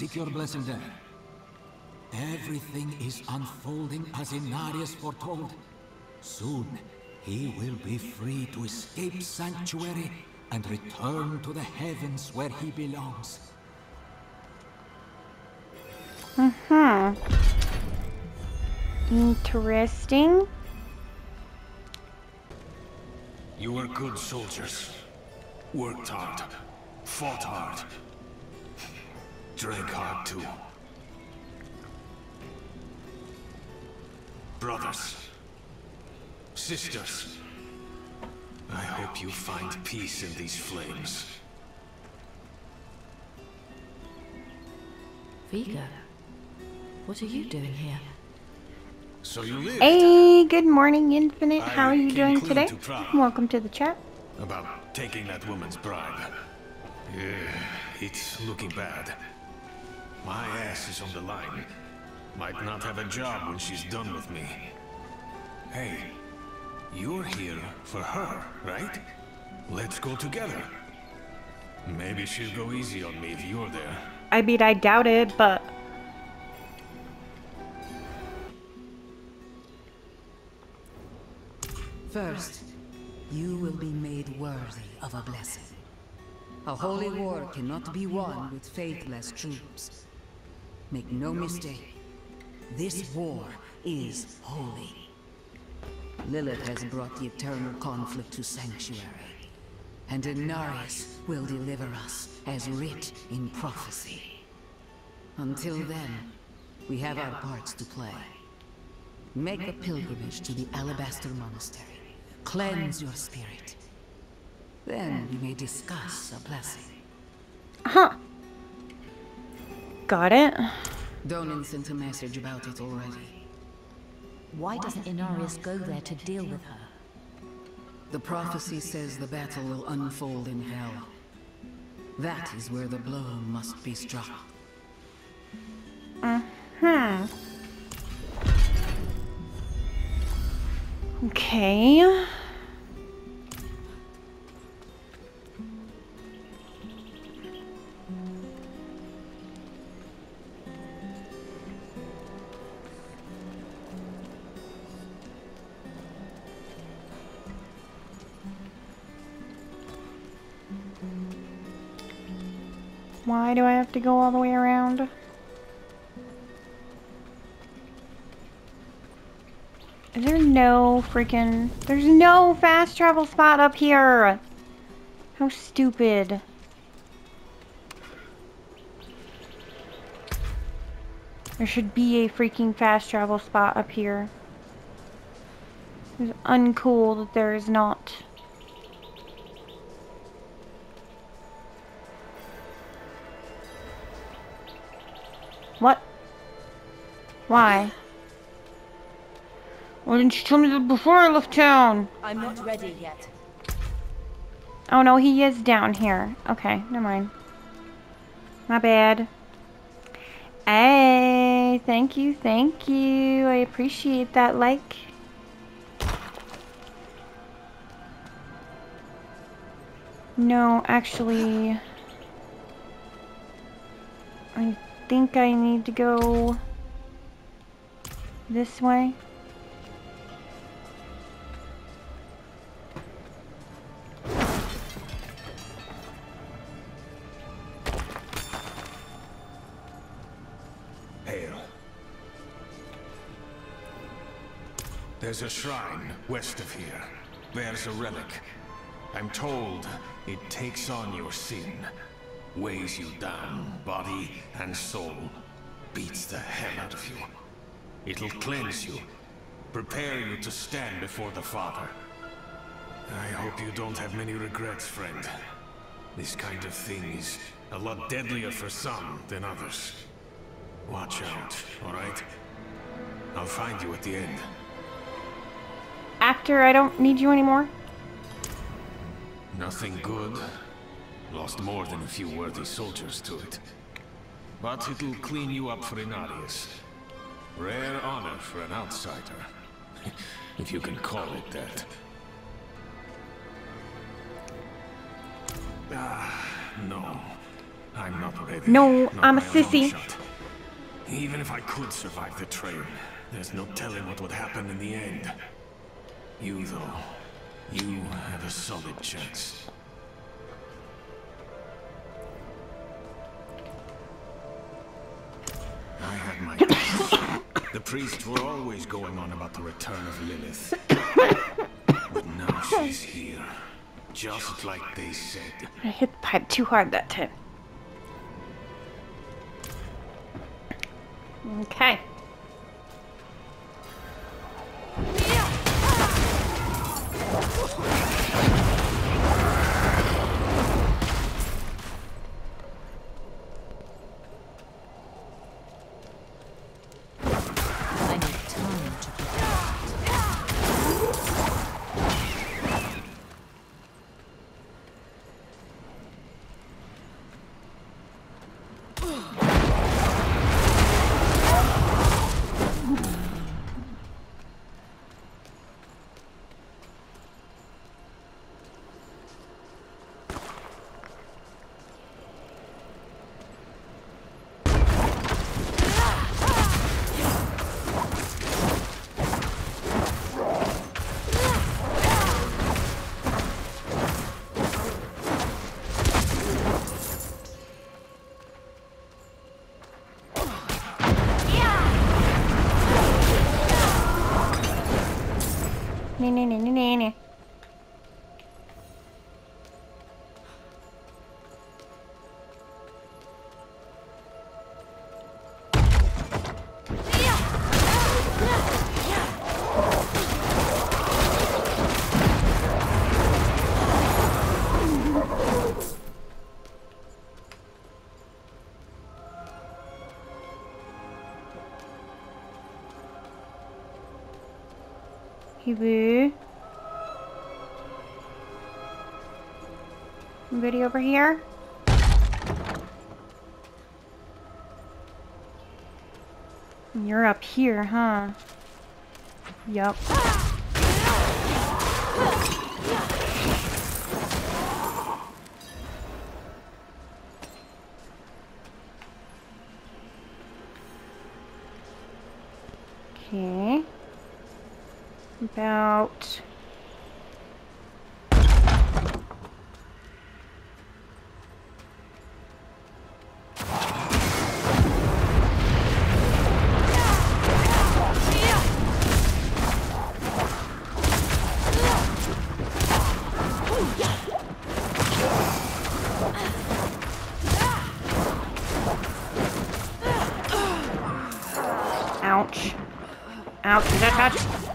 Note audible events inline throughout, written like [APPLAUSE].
seek your blessing there. Everything is unfolding as Inarius foretold. Soon, he will be free to escape Sanctuary and return to the heavens where he belongs. Hmm. Interesting. You were good soldiers. Worked hard. Fought hard. Drank hard too. Brothers. Sisters. I hope you find peace in these flames. Vigo, what are you doing here? So you lived Hey, good morning, Infinite. I How are you doing today? to Welcome to the chat. about taking that woman's bribe. Yeah, it's looking bad. My ass is on the line. Might not have a job when she's done with me. Hey, you're here for her, right? Let's go together. Maybe she'll go easy on me if you're there. I mean, I doubt it, but First, you will be made worthy of a blessing. A holy war cannot be won with faithless troops. Make no mistake, this war is holy. Lilith has brought the eternal conflict to Sanctuary, and Inarius will deliver us as writ in prophecy. Until then, we have our parts to play. Make a pilgrimage to the Alabaster Monastery. Cleanse your spirit. Then we may discuss a blessing. huh. Got it. Donan sent a message about it already. Why doesn't Inarius go there to deal with her? The prophecy says the battle will unfold in hell. That is where the blow must be struck. Hmm. Okay. Why do I have to go all the way around? Is there no freaking... There's no fast travel spot up here! How stupid. There should be a freaking fast travel spot up here. It's uncool that there is not. What? Why? Why didn't you tell me that before I left town? I'm not ready yet. Oh no, he is down here. Okay, never mind. My bad. Hey, thank you, thank you. I appreciate that like. No, actually... I think I need to go this way. There's a shrine west of here. There's a relic. I'm told it takes on your sin. Weighs you down, body and soul. Beats the hell out of you. It'll cleanse you. Prepare you to stand before the Father. I hope you don't have many regrets, friend. This kind of thing is a lot deadlier for some than others. Watch out, alright? I'll find you at the end. After I don't need you anymore? Nothing good. Lost more than a few worthy soldiers to it. But it'll clean you up for Inarius. Rare honor for an outsider. [LAUGHS] if you can call it that. Ah, no. I'm not ready. No, Not I'm a sissy. shot. Even if I could survive the train, there's no telling what would happen in the end. You, though, you have a solid chance. Priests were always going on about the return of Lilith. [COUGHS] But now she's here. Just like they said. I hit the pipe too hard that time. Okay. Hey, boo. Anybody over here? You're up here, huh? Yup. Okay. About Ouch. Ouch, did that touch?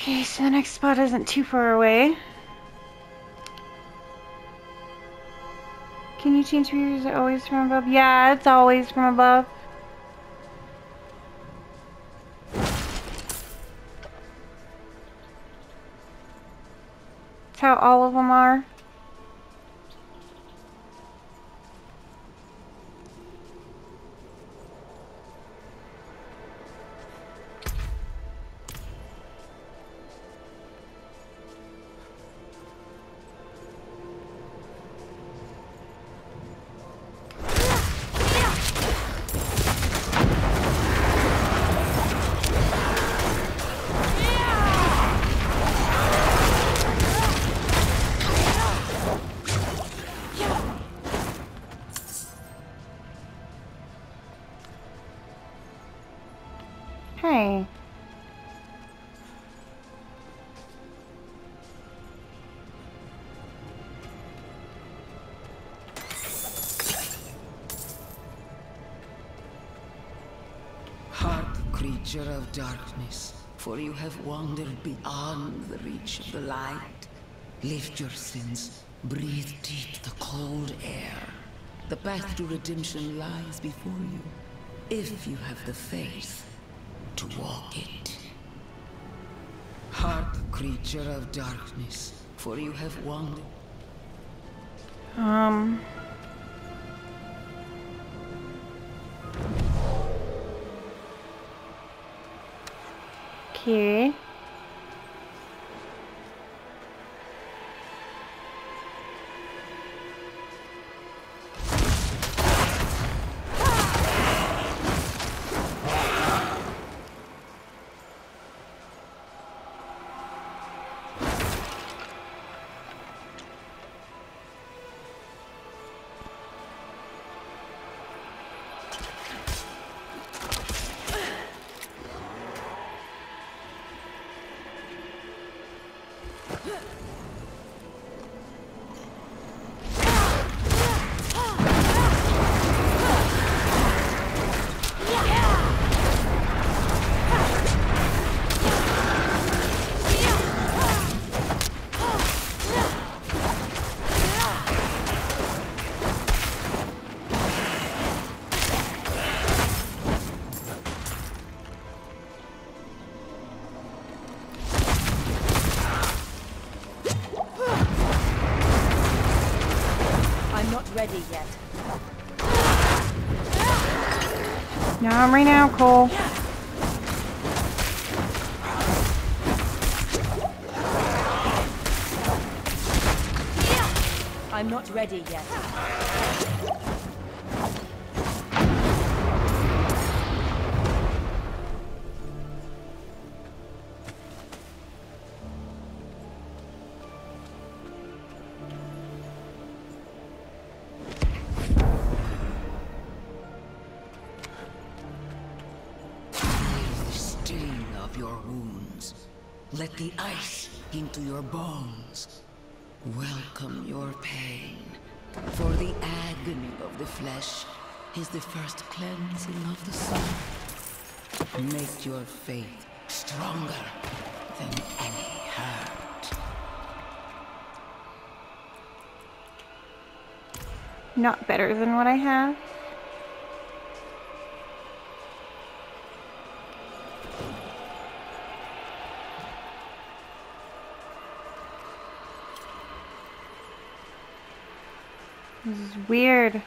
Okay, so the next spot isn't too far away. Can you change views always from above? Yeah, it's always from above. That's how all of them are. Creature of darkness, for you have wandered beyond the reach of the light. Lift your sins, breathe deep the cold air. The path to redemption lies before you, if you have the faith to walk it. Hark, creature of darkness, for you have wandered. Um. Okay. Not Let the ice into your bones. Welcome your pain. For the agony of the flesh is the first cleansing of the soul. Make your faith stronger than any hurt. Not better than what I have. This is weird.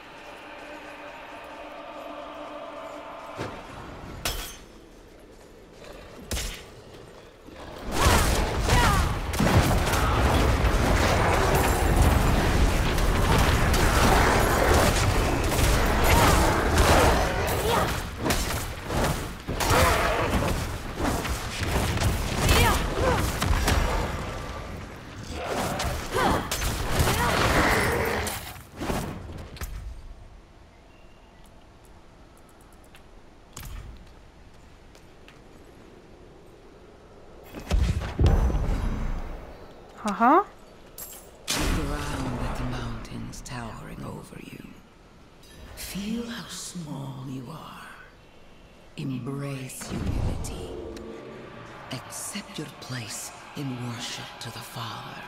Feel how small you are. Embrace humility. Accept your place in worship to the Father.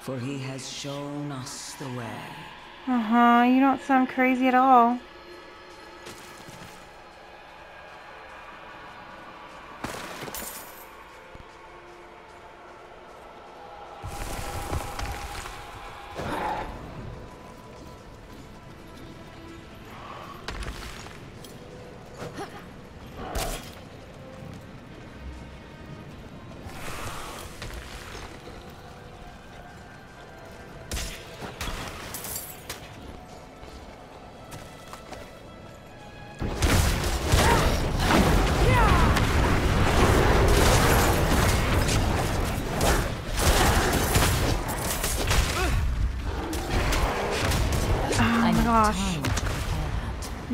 For he has shown us the way. Uh-huh. You don't sound crazy at all.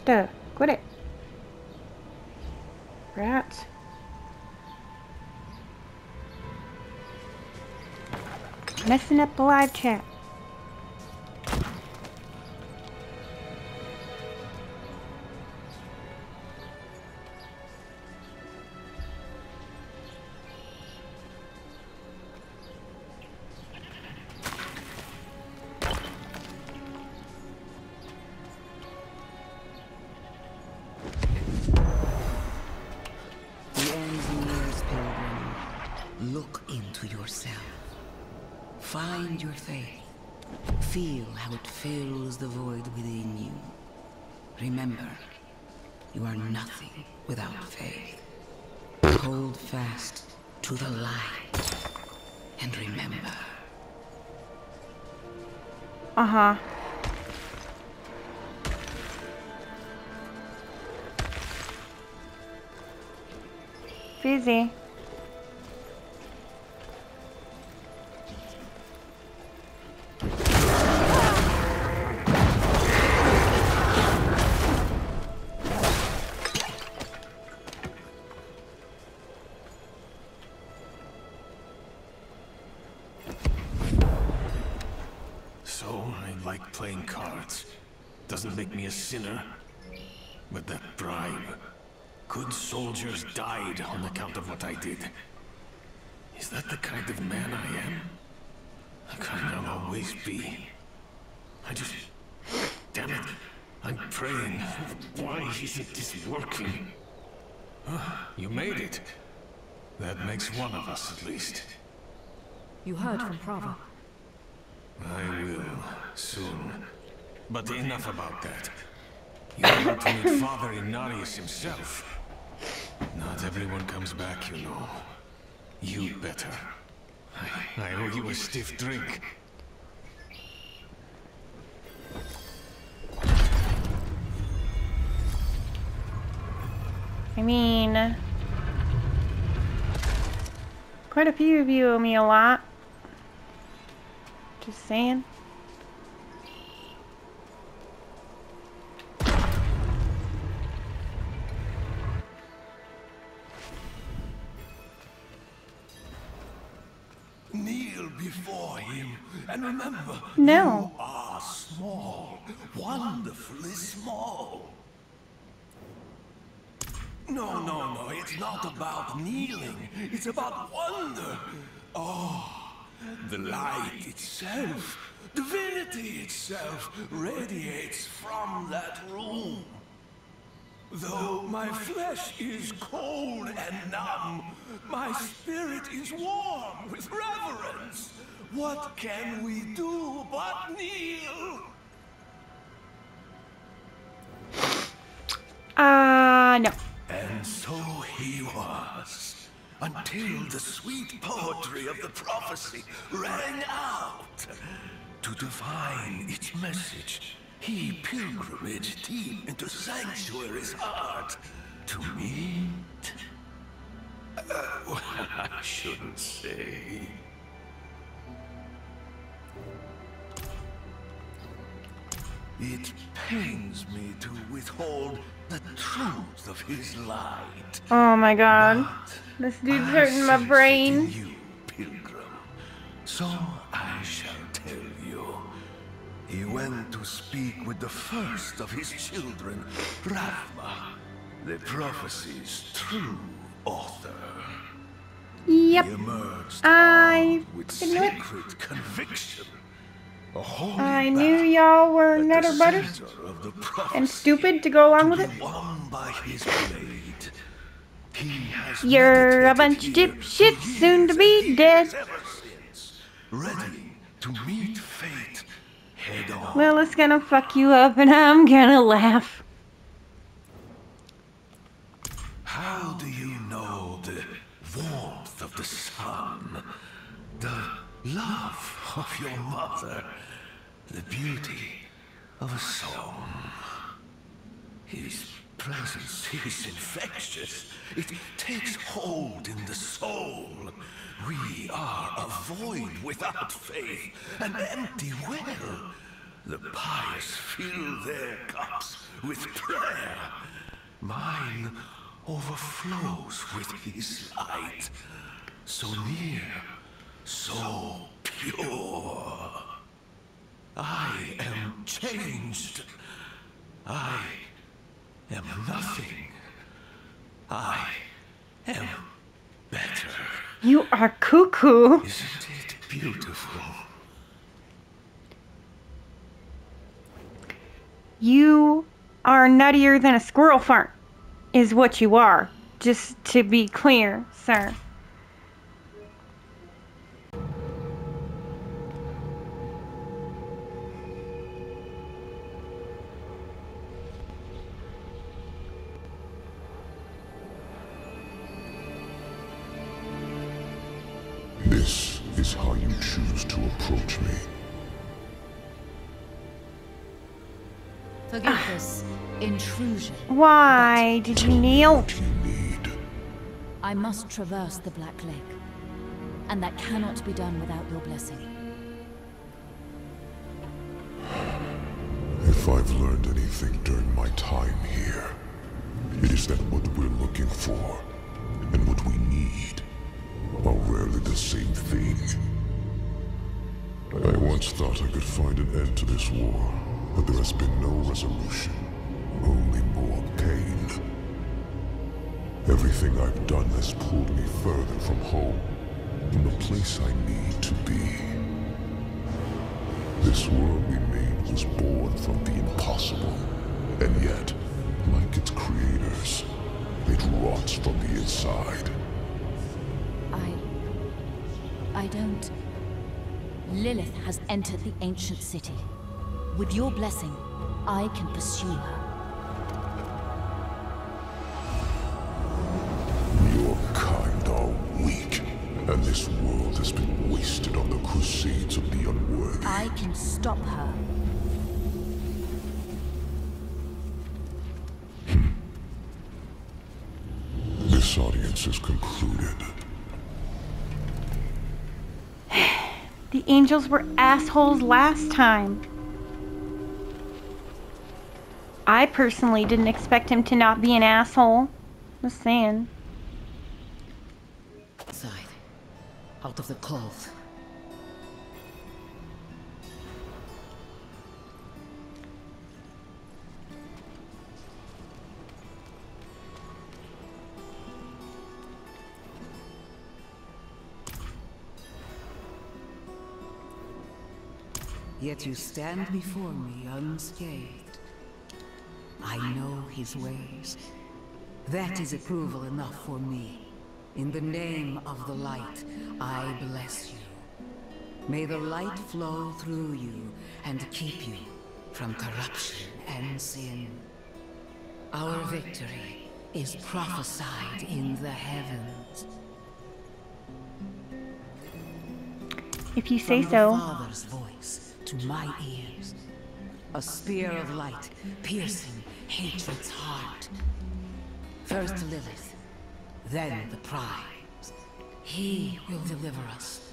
Stuff. Quit it. Rats. Messing up the live chat. Uh huh. Fizzy. Make me a sinner. But that bribe. Good soldiers died on account of what I did. Is that the kind of man I am? The kind I'll always be. I just... Damn it. I'm praying. Why isn't this working? Ah, you made it. That makes one of us at least. You heard from Prava. I will, soon. But enough about that. You want to meet Father Inarius himself. Not everyone comes back, you know. You better. I, I owe you a stiff drink. I mean, quite a few of you owe me a lot. Just saying. Before him and remember, No. you are small, wonderfully small. No, no, no, it's not about kneeling. It's about wonder. Oh, the light itself, divinity itself, radiates from that room. Though my flesh is cold and numb, my spirit is warm with reverence. What can we do but kneel? Ah, no. And so he was, until the sweet poetry of the prophecy rang out. To divine its message, he pilgrimaged deep into Sanctuary's heart to meet. Uh, [LAUGHS] I shouldn't say. It pains me to withhold the truth of his light. Oh my god. But This dude's hurting my brain. you, pilgrim. So I shall. He went to speak with the first of his children, Rathma. The prophecy's true author. Yep. He emerged I with knew it. sacred conviction. I knew y'all were nutter butters of the and stupid to go along with it. won by his blade. He has You're a bunch of dipshits, soon to be dead. ready to meet fate. Well, it's gonna fuck you up and I'm gonna laugh. How do you know the warmth of the sun, the love of your mother, the beauty of a song? His presence is infectious. It takes hold in the soul. We are a void without faith, an empty well. The pious fill their cups with prayer. Mine overflows with his light. So near, so pure. I am changed. I am nothing. I am better. You are cuckoo. Isn't it beautiful? You are nuttier than a squirrel fart, is what you are. Just to be clear, sir. This is how you choose to approach me. Forgive this intrusion. Why did you kneel? What you need. I must traverse the Black Lake. And that cannot be done without your blessing. If I've learned anything during my time here, it is that what we're looking for and what we need are rarely the same thing. I once thought I could find an end to this war, but there has been no resolution, only more pain. Everything I've done has pulled me further from home, from the place I need to be. This world we made was born from the impossible, and yet, like its creators, it rots from the inside. I... I don't... Lilith has entered the ancient city. With your blessing, I can pursue her. Your kind are weak, and this world has been wasted on the crusades of the unworthy. I can stop her. Hmm. This audience is concluded. [SIGHS] The angels were assholes last time. I personally didn't expect him to not be an asshole. Just saying. Side. Out of the cold. Yet you stand before me unscathed. I know his ways. That is approval enough for me. In the name of the light, I bless you. May the light flow through you and keep you from corruption and sin. Our victory is prophesied in the heavens. If you say From so. the Father's voice to my ears. A spear of light piercing hatred's heart. First Lilith, then the primes. He will deliver us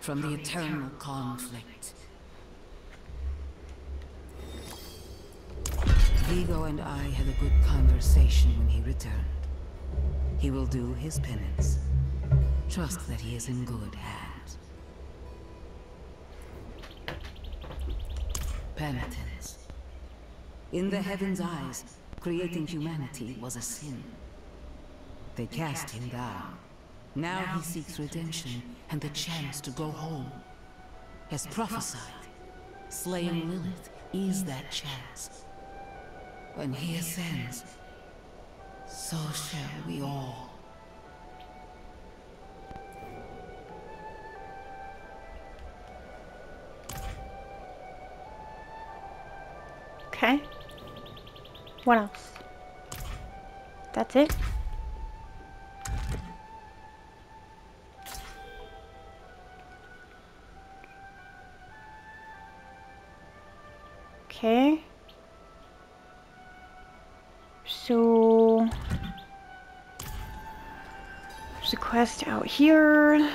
from the eternal conflict. Vigo and I had a good conversation when he returned. He will do his penance. Trust that he is in good hands. Penitence. In the heavens' eyes, Creating humanity was a sin. They cast him down. Now he seeks redemption and the chance to go home. As prophesied, slaying Lilith is that chance. When he ascends, so shall we all. What else? That's it? Okay. So... There's a quest out here.